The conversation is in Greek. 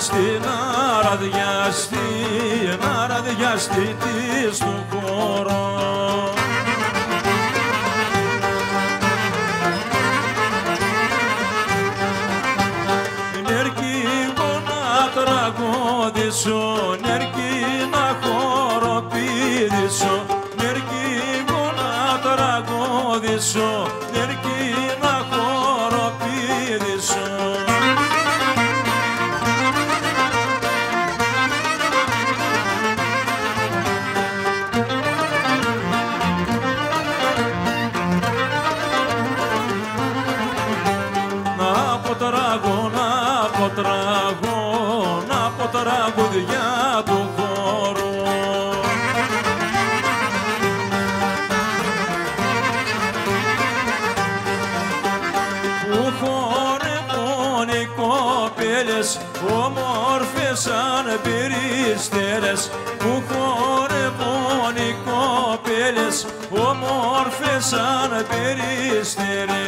αραδιαστή, να αραδιαστή, να αραδιαστή της του χώρο. Νερκή να τραγωδήσω, νερκή να χοροπηδήσω, νερκή να τραγωδήσω, Να αποτράγω, να αποτράγω, να αποτραγουδιά του χώρου. Που χορεύουν οι κοπέλες, όμορφες σαν περίστερες. Που χορεύουν οι κοπέλες, όμορφες σαν περίστερες.